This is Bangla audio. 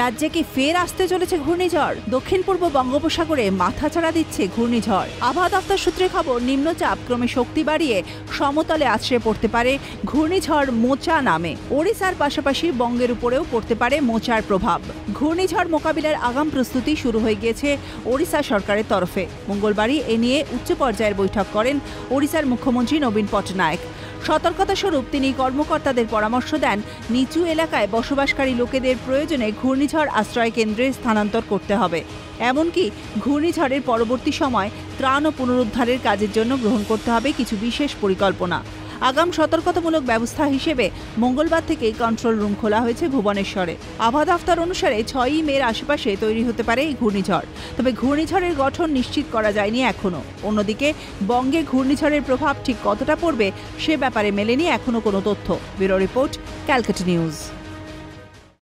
রাজ্যে কি ফের আসতে চলেছে ঘূর্ণিঝড়? দক্ষিণ পূর্ব বঙ্গোপসাগরে মাথাচাড়া দিচ্ছে ঘূর্ণিঝড়। আবহাওয়া দপ্তর সূত্রে খবর, নিম্নচাপ ক্রমে শক্তি বাড়িয়ে সমতলে আছড়ে পড়তে পারে ঘূর্ণিঝড় মোচা নামে। ওড়িশার পাশাপাশি বঙ্গের উপরেও পড়তে পারে মোচার প্রভাব। ঘূর্ণিঝড় মোকাবিলার আগাম প্রস্তুতি শুরু হয়ে গিয়েছে ওড়িশা সরকারের তরফে। মঙ্গলবারই এ নিয়ে উচ্চ পর্যায়ের বৈঠক করেন ওড়িশার মুখ্যমন্ত্রী নবীন পটনায়ক সতর্কতা স্বরূপ তিনি কর্মকর্তাদের পরামর্শ দেন। নিচু এলাকায় বসবাসকারী লোকেদের প্রয়োজনে ঘূর্ণিঝড় আশ্রয় কেন্দ্রে স্থানান্তর করতে হবে। এমনকি ঘূর্ণিঝড়ের পরবর্তী সময় ত্রাণ ও পুনরুদ্ধারের কাজের জন্য গ্রহণ করতে হবে কিছু বিশেষ পরিকল্পনা। আগাম সতর্কতামূলক ব্যবস্থা হিসেবে মঙ্গলবার থেকেই কন্ট্রোল রুম খোলা হয়েছে ভুবনেশ্বরে। আবহাওয়া দফতর অনুসারে ছয়ই মের আশেপাশে তৈরি হতে পারে এই ঘূর্ণিঝড়। তবে ঘূর্ণিঝড়ের গঠন নিশ্চিত করা যায়নি এখনও অন্যদিকে, বঙ্গে ঘূর্ণিঝড়ের প্রভাব ঠিক কতটা পড়বে সে ব্যাপারে মেলেনি এখনও কোনো তথ্য। Bureau report Calcutta news.